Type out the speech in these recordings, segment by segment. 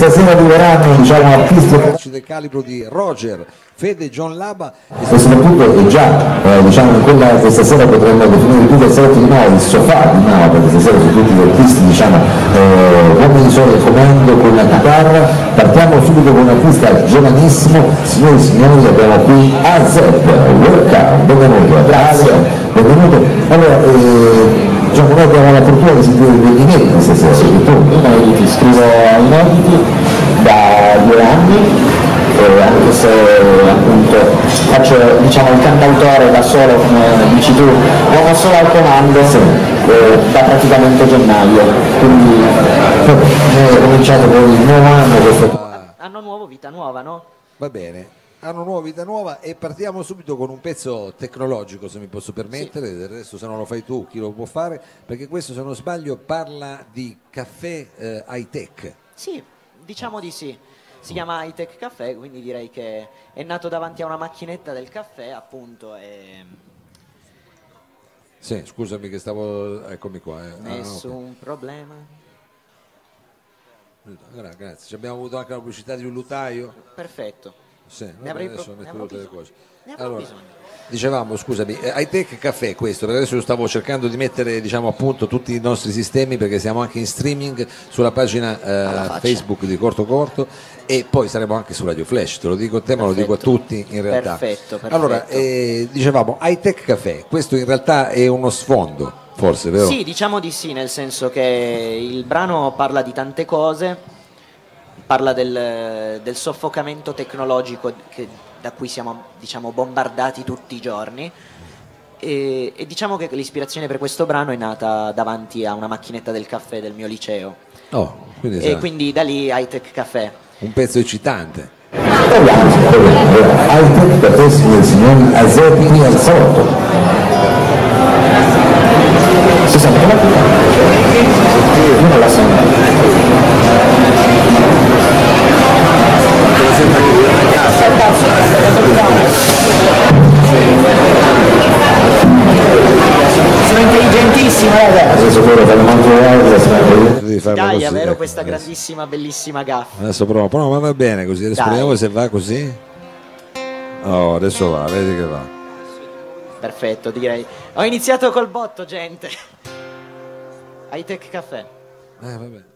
stasera arriveranno diciamo, artisti del calibro di Roger, Fede, John Laba e soprattutto e già eh, diciamo in quella che stasera potremmo definire più del salotto di Nava, il sofà di Nava, perché stasera sono tutti gli artisti diciamo eh, uomini solo al comando con la chitarra, partiamo subito con un artista giovanissimo, signori e signori abbiamo qui Azep, welcome, benvenuto, grazie, benvenuto. Allora, eh, diciamo, noi abbiamo la fortuna di sentire degli inediti stasera, sì, tu. Inediti, scrivo inediti da due anni eh, anche se appunto faccio diciamo, il cantautore da solo come dici tu, uomo solo al comando sì. eh, da praticamente gennaio, quindi è cominciato con il nuovo anno questo... Anno nuovo, vita nuova, no? Va bene, hanno nuova vita nuova e partiamo subito con un pezzo tecnologico se mi posso permettere, sì. del resto se non lo fai tu chi lo può fare, perché questo se non sbaglio parla di caffè eh, high tech. Sì, diciamo di sì. Si chiama High Tech Caffè, quindi direi che è nato davanti a una macchinetta del caffè appunto e... Sì, scusami che stavo... eccomi qua. Eh. Nessun ah, okay. problema. Grazie, abbiamo avuto anche la pubblicità di un lutaio. Perfetto. Sì, ne avrei adesso pro- metto tutte le cose. Ne allora, bisogno. Dicevamo, scusami, eh, High Tech Caffè questo, perché adesso stavo cercando di mettere diciamo, appunto tutti i nostri sistemi perché siamo anche in streaming sulla pagina eh, Facebook di Corto Corto e poi saremo anche su Radio Flash, te lo dico a te ma lo dico a tutti in realtà. Perfetto, perfetto. Allora, eh, dicevamo, High Tech Caffè, questo in realtà è uno sfondo, forse, vero? Sì, diciamo di sì, nel senso che il brano parla di tante cose, parla del, del soffocamento tecnologico che da cui siamo diciamo, bombardati tutti i giorni. E, e, diciamo che l'ispirazione per questo brano è nata davanti a una macchinetta del caffè del mio liceo. Oh, quindi e quindi da lì High Tech Caffè. Un pezzo eccitante. High Tech Caffè, signori e signori, a Zeppini al sotto. Si sente la Io non la sento. Sono intelligentissimo, ragazzi. Adesso quello fa il manto Dai, è vero questa grandissima, bellissima gaffa. Adesso provo, provo, ma va bene così. Adesso proviamo se va così. Oh, adesso va, vedi che va. Perfetto, direi. Ho iniziato col botto, gente. High Tech Caffè. Eh, vabbè.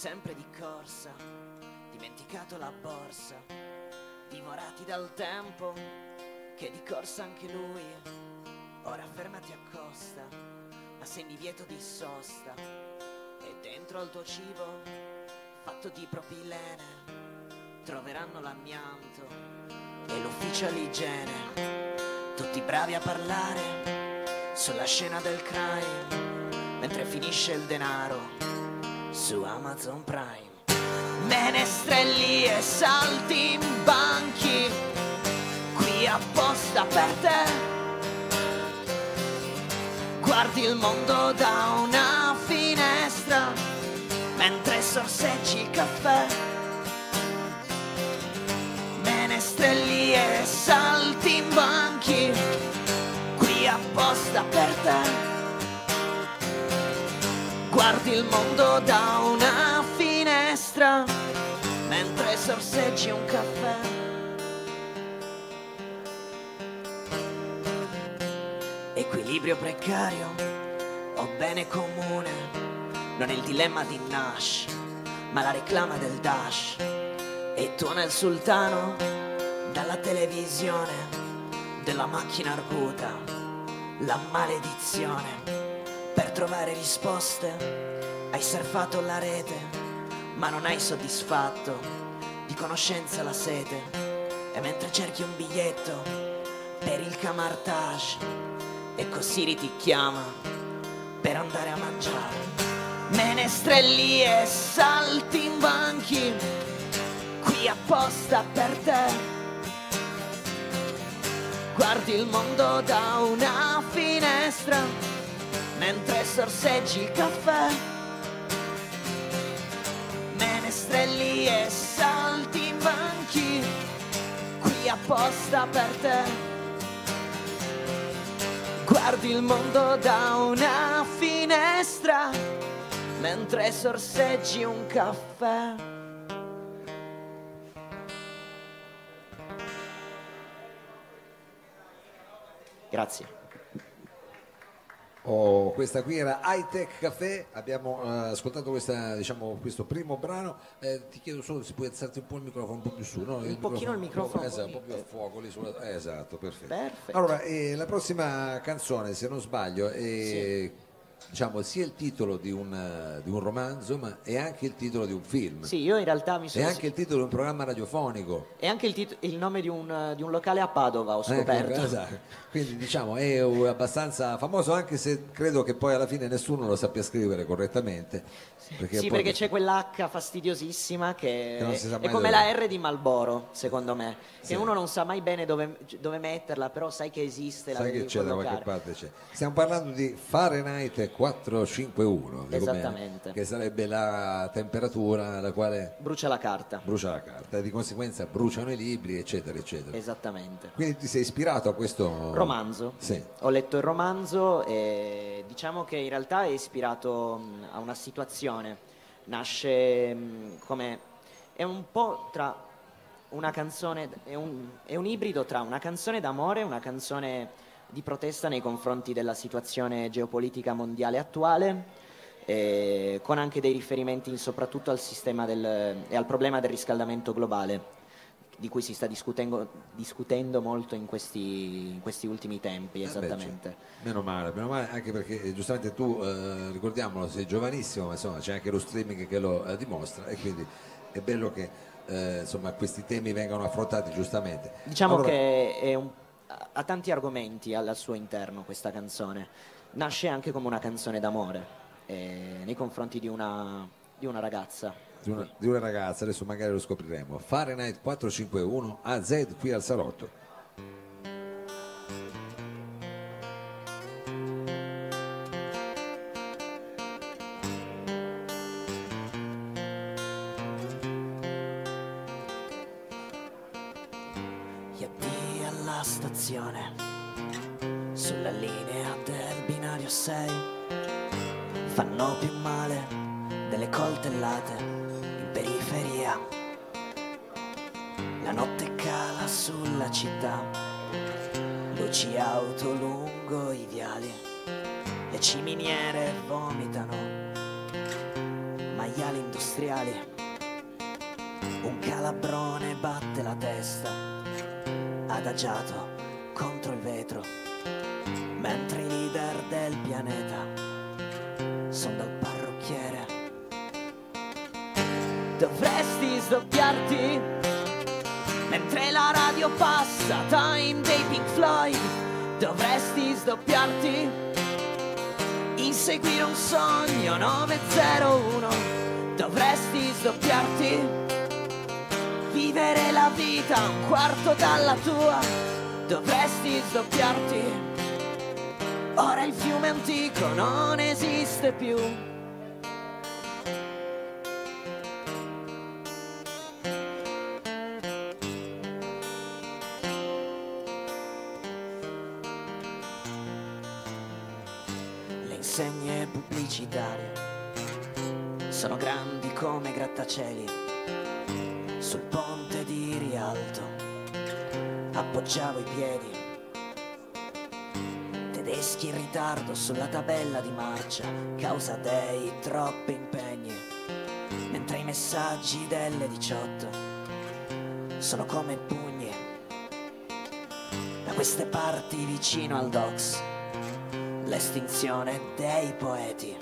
Sempre di corsa, dimenticato la borsa, divorati dal tempo, che di corsa anche lui. Ora fermati accosta, ma sei in divieto di sosta, e dentro al tuo cibo, fatto di propilene, troveranno l'amianto e l'ufficio all'igiene, tutti bravi a parlare sulla scena del crime, mentre finisce il denaro su Amazon Prime. Menestrelli e salti in banchi, qui apposta per te. Guardi il mondo da una finestra, mentre sorseggi il caffè. Menestrelli e salti in banchi, qui apposta per te guardi il mondo da una finestra mentre sorseggi un caffè. Equilibrio precario o bene comune, non è il dilemma di Nash, ma la reclama del Dash. E tu nel sultano, dalla televisione, della macchina arguta, la maledizione per trovare risposte hai surfato la rete, ma non hai soddisfatto di conoscenza la sete. E mentre cerchi un biglietto per il camartage, e così ti chiama per andare a mangiare. Menestrelli e salti in banchi, qui apposta per te. Guardi il mondo da una finestra mentre sorseggi il caffè. Menestrelli e salti in banchi qui apposta per te. Guardi il mondo da una finestra mentre sorseggi un caffè. Grazie. Oh, questa qui era High Tech Café, abbiamo eh, ascoltato questa, diciamo, questo primo brano, Eh, ti chiedo solo se puoi alzarti un po' il microfono un po' più su, no? Un pochino il microfono, esatto, un po' più a fuoco lì sulla... eh, esatto, perfetto. Perfetto. Allora, eh, la prossima canzone, se non sbaglio, è diciamo, sia il titolo di un, eh, di un romanzo, ma è anche il titolo di un film. Sì, io in realtà mi È sono... anche il titolo di un programma radiofonico. E anche il, tit- il nome di un, di un locale a Padova ho Ecco, scoperto. esatto. Quindi diciamo è abbastanza famoso anche se credo che poi alla fine nessuno lo sappia scrivere correttamente. Perché sì, perché c'è quell'H fastidiosissima che, Che è come la R di Malboro, secondo me. Sì. Che uno non sa mai bene dove, dove metterla, però sai che esiste, la Sai che c'è da qualche parte c'è. Stiamo parlando di Fahrenheit 451, dico bene? Esattamente. che sarebbe la temperatura alla quale Brucia la carta. brucia la carta e di conseguenza bruciano i libri, eccetera, eccetera. Esattamente. Quindi ti sei ispirato a questo Romanzo. Sì. Ho letto il romanzo e diciamo che in realtà è ispirato a una situazione. Nasce come... è un po' tra una canzone, è un, è un ibrido tra una canzone d'amore e una canzone di protesta nei confronti della situazione geopolitica mondiale attuale, eh, con anche dei riferimenti soprattutto al sistema del, e al problema del riscaldamento globale di cui si sta discutendo, discutendo molto in questi, in questi ultimi tempi, Eh beh, esattamente. cioè, meno male, meno male, anche perché eh, giustamente tu, eh, ricordiamolo, sei giovanissimo, ma insomma c'è anche lo streaming che lo eh, dimostra e quindi è bello che eh, insomma, questi temi vengano affrontati giustamente. Diciamo Allora, che è un- ha tanti argomenti al suo interno questa canzone. Nasce anche come una canzone d'amore eh, nei confronti di una, di una ragazza. Di una, di una ragazza, adesso magari lo scopriremo. Fahrenheit 451 AZ qui al salotto. Delle coltellate in periferia. La notte cala sulla città, luci auto lungo i viali, le ciminiere vomitano, maiali industriali. Un calabrone batte la testa, adagiato contro il vetro, mentre i leader del pianeta sono dal Dovresti sdoppiarti mentre la radio passa, time dei Pink Floyd. Dovresti sdoppiarti, inseguire un sogno 901. Dovresti sdoppiarti vivere la vita un quarto dalla tua, dovresti sdoppiarti. Ora il fiume antico non esiste più. Grattacieli sul ponte di Rialto appoggiavo i piedi. Tedeschi in ritardo sulla tabella di marcia, causa dei troppi impegni, mentre i messaggi delle 18 sono come pugni. Da queste parti vicino al docks, l'estinzione dei poeti,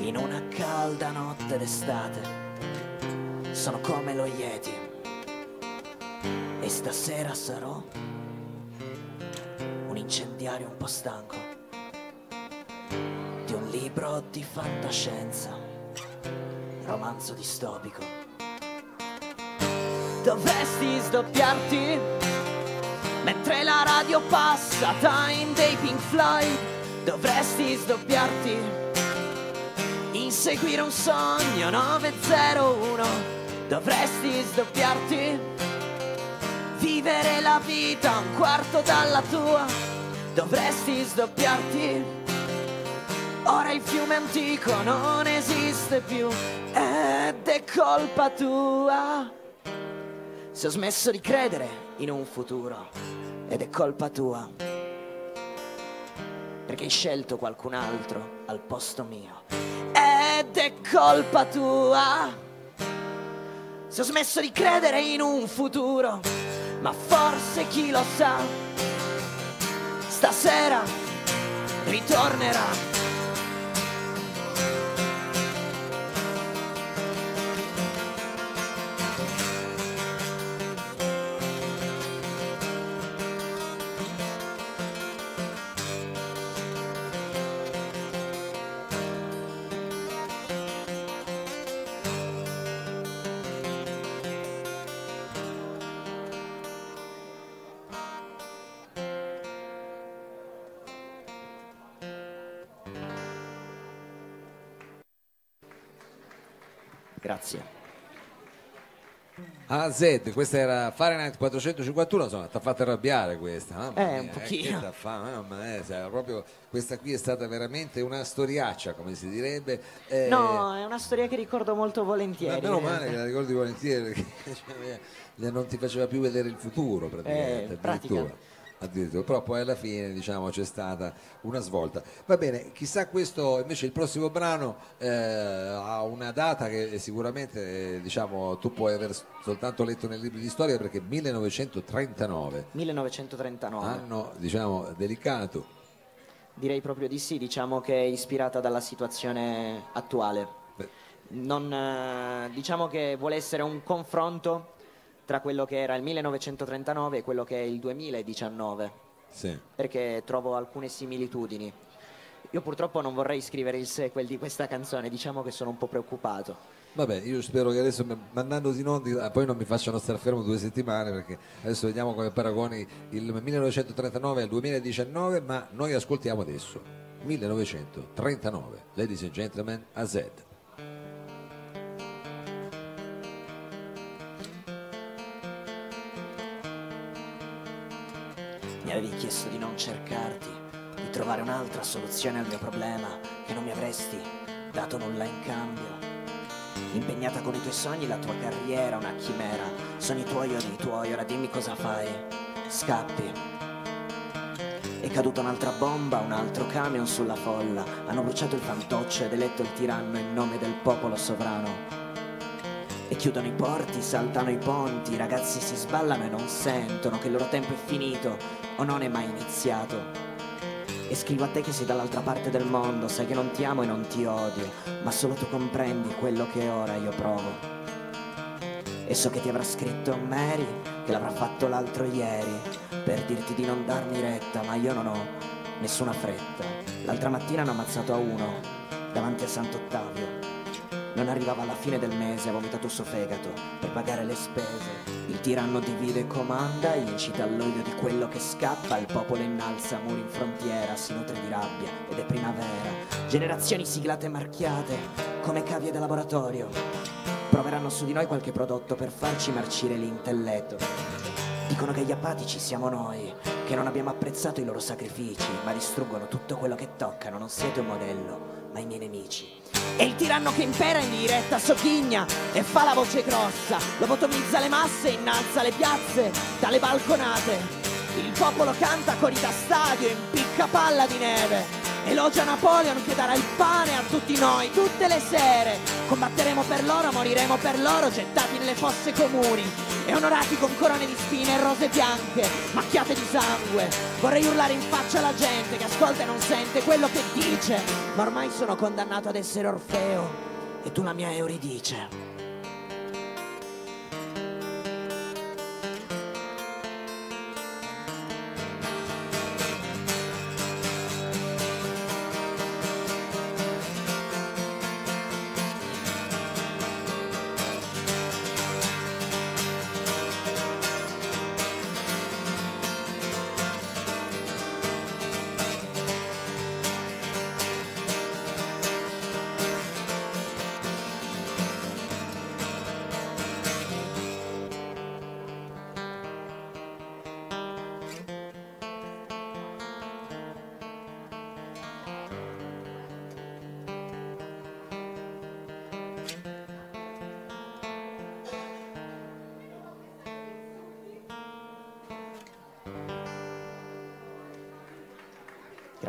in una calda notte d'estate sono come lo Yeti. E stasera sarò un incendiario un po' stanco di un libro di fantascienza, romanzo distopico. Dovresti sdoppiarti mentre la radio passa, time dei Pink Floyd. Dovresti sdoppiarti inseguire un sogno 901 Dovresti sdoppiarti, vivere la vita un quarto dalla tua. Dovresti sdoppiarti. Ora il fiume antico non esiste più ed è colpa tua. Se ho smesso di credere in un futuro ed è colpa tua. Perché hai scelto qualcun altro al posto mio ed è colpa tua. Se ho smesso di credere in un futuro, ma forse chi lo sa, stasera ritornerà. Grazie. A Z, questa era Fahrenheit 451, insomma, ti ha fatto arrabbiare questa. mamma Eh, mia, un pochino. che t'ha fa- mamma mia, proprio, questa qui è stata veramente una storiaccia, come si direbbe. Eh, No, è una storia che ricordo molto ma volentieri. meno in male realtà. che la ricordi volentieri perché cioè, non ti faceva più vedere il futuro praticamente, Eh, pratica. Addirittura. Però poi alla fine diciamo c'è stata una svolta va bene chissà questo invece il prossimo brano eh, ha una data che sicuramente eh, diciamo tu puoi aver soltanto letto nei libri di storia perché 1939 1939. anno diciamo delicato Direi proprio di sì, diciamo che è ispirata dalla situazione attuale. Non, eh, diciamo che vuole essere un confronto tra quello che era il 1939 e quello che è il 2019, sì. perché trovo alcune similitudini. Io purtroppo non vorrei scrivere il sequel di questa canzone, diciamo che sono un po' preoccupato. Vabbè, io spero che adesso m- mandandoti in onda poi non mi facciano stare fermo due settimane perché adesso vediamo come paragoni il 1939 al 2019, ma noi ascoltiamo adesso 1939, ladies and gentlemen, a avevi chiesto di non cercarti, di trovare un'altra soluzione al mio problema, che non mi avresti dato nulla in cambio. Impegnata con i tuoi sogni, la tua carriera, una chimera. Sono i tuoi o dei tuoi, ora dimmi cosa fai. Scappi. È caduta un'altra bomba, un altro camion sulla folla. Hanno bruciato il fantoccio ed eletto il tiranno in nome del popolo sovrano. Chiudono i porti, saltano i ponti, i ragazzi si sballano e non sentono che il loro tempo è finito o non è mai iniziato. E scrivo a te che sei dall'altra parte del mondo, sai che non ti amo e non ti odio, ma solo tu comprendi quello che ora io provo. E so che ti avrà scritto Mary, che l'avrà fatto l'altro ieri, per dirti di non darmi retta, ma io non ho nessuna fretta. L'altra mattina hanno ammazzato a uno, davanti a Sant'Ottavio. Non arrivava alla fine del mese, ha vomitato il suo fegato per pagare le spese. Il tiranno divide e comanda, incita all'odio di quello che scappa, il popolo innalza muri in frontiera, si nutre di rabbia ed è primavera. Generazioni siglate e marchiate, come cavie da laboratorio. Proveranno su di noi qualche prodotto per farci marcire l'intelletto. Dicono che gli apatici siamo noi, che non abbiamo apprezzato i loro sacrifici, ma distruggono tutto quello che toccano. Non siete un modello, ma i miei nemici. E il tiranno che impera in diretta sogghigna e fa la voce grossa, lobotomizza le masse, innalza le piazze dalle balconate. Il popolo canta cori da stadio, impicca palla di neve. Elogia Napoleon che darà il pane a tutti noi tutte le sere. Combatteremo per loro, moriremo per loro, gettati nelle fosse comuni e onorati con corone di spine e rose bianche, macchiate di sangue. Vorrei urlare in faccia alla gente che ascolta e non sente quello che dice, ma ormai sono condannato ad essere Orfeo e tu la mia Euridice.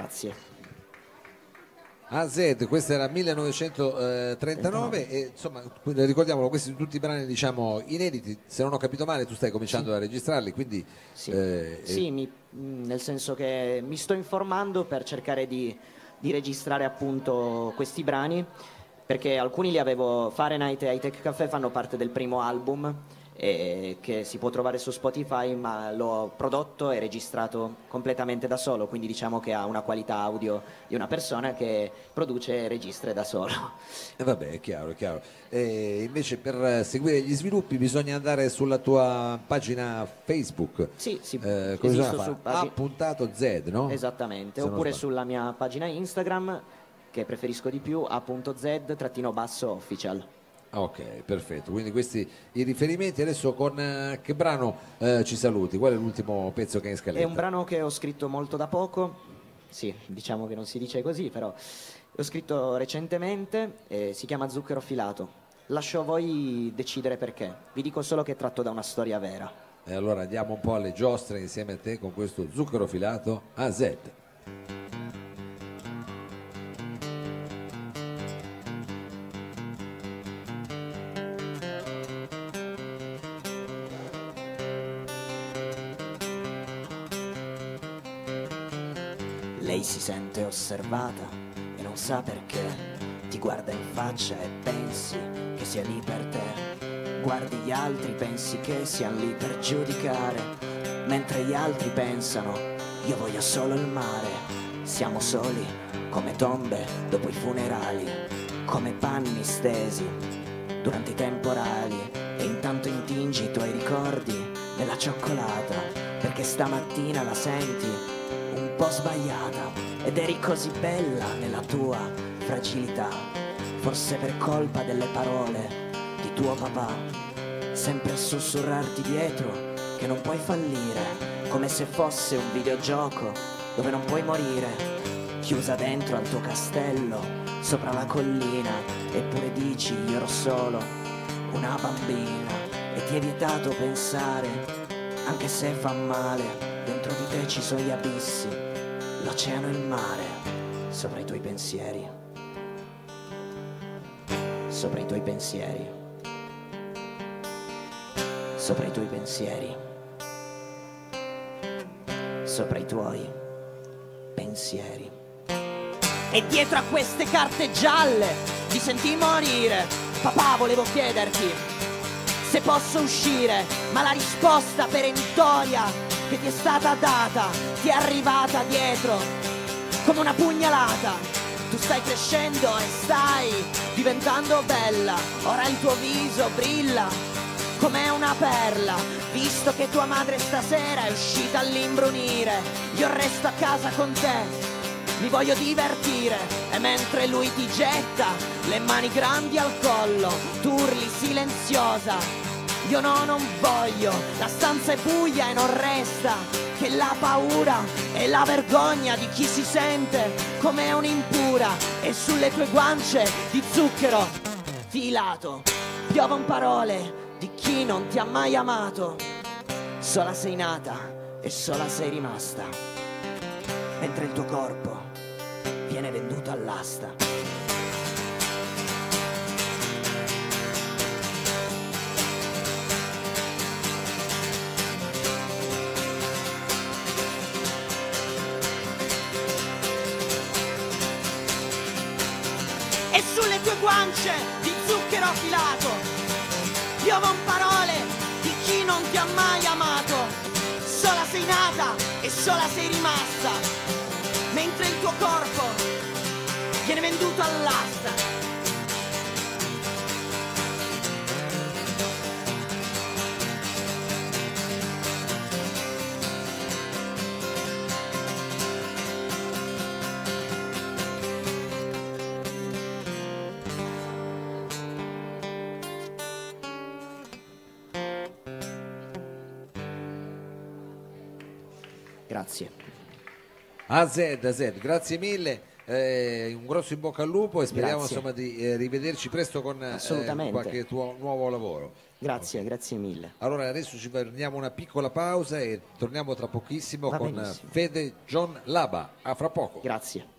Grazie. AZ, questo era 1939 e insomma ricordiamolo, questi sono tutti brani diciamo inediti, se non ho capito male tu stai cominciando a registrarli, quindi Sì, eh, Sì, mi- mh, nel senso che mi sto informando per cercare di, di registrare appunto questi brani, perché alcuni li avevo, Fahrenheit e High Tech Café fanno parte del primo album eh, che si può trovare su Spotify, ma l'ho prodotto e registrato completamente da solo, quindi diciamo che ha una qualità audio di una persona che produce e registra da solo. eh, vabbè è chiaro, è chiaro. E invece per seguire gli sviluppi bisogna andare sulla tua pagina Facebook. Sì, sì, Eh, esisto bisogna su fare? pagi- A puntato Z, no? Esattamente, Se oppure sulla mia pagina Instagram che preferisco di più a.z-official. Ok, perfetto. Quindi questi i riferimenti. Adesso con eh, che brano eh, ci saluti? Qual è l'ultimo pezzo che hai in scaletta? È un brano che ho scritto molto da poco, sì, diciamo che non si dice così, però l'ho scritto recentemente e si chiama Zucchero filato. Lascio a voi decidere perché, vi dico solo che è tratto da una storia vera. E allora andiamo un po' alle giostre insieme a te con questo zucchero filato AZ. Lei si sente osservata e non sa perché. Ti guarda in faccia e pensi che sia lì per te. Guardi gli altri, pensi che siano lì per giudicare. Mentre gli altri pensano, io voglio solo il mare. Siamo soli, come tombe dopo i funerali, come panni stesi durante i temporali. E intanto intingi i tuoi ricordi nella cioccolata, perché stamattina la senti po' sbagliata ed eri così bella nella tua fragilità, forse per colpa delle parole di tuo papà, sempre a sussurrarti dietro che non puoi fallire, come se fosse un videogioco dove non puoi morire, chiusa dentro al tuo castello, sopra la collina, eppure dici io ero solo una bambina e ti è vietato pensare, anche se fa male, dentro di te ci sono gli abissi, l'oceano e il mare, sopra i tuoi pensieri, sopra i tuoi pensieri, sopra i tuoi pensieri, sopra i tuoi pensieri. E dietro a queste carte gialle ti senti morire. Papà, volevo chiederti se posso uscire, ma la risposta perentoria che ti è stata data ti è arrivata dietro come una pugnalata. Tu stai crescendo e stai diventando bella, ora il tuo viso brilla come una perla, visto che tua madre stasera è uscita all'imbrunire, io resto a casa con te mi voglio divertire e mentre lui ti getta le mani grandi al collo, tu urli silenziosa. Io no, non voglio, la stanza è buia e non resta che la paura e la vergogna di chi si sente come un'impura e sulle tue guance di zucchero filato. Piovono parole di chi non ti ha mai amato, sola sei nata e sola sei rimasta mentre il tuo corpo viene venduto all'asta. E tue guance di zucchero filato piovon parole di chi non ti ha mai amato. Sola sei nata e sola sei rimasta mentre il tuo corpo viene venduto all'asta. Grazie. AZ, AZ, grazie mille. eh, un grosso in bocca al lupo e speriamo Grazie. insomma di eh, rivederci presto con eh, qualche tuo nuovo lavoro. Grazie, grazie mille. Allora adesso ci prendiamo una piccola pausa e torniamo tra pochissimo Va con benissimo. Fede John Laba. A fra poco. Grazie.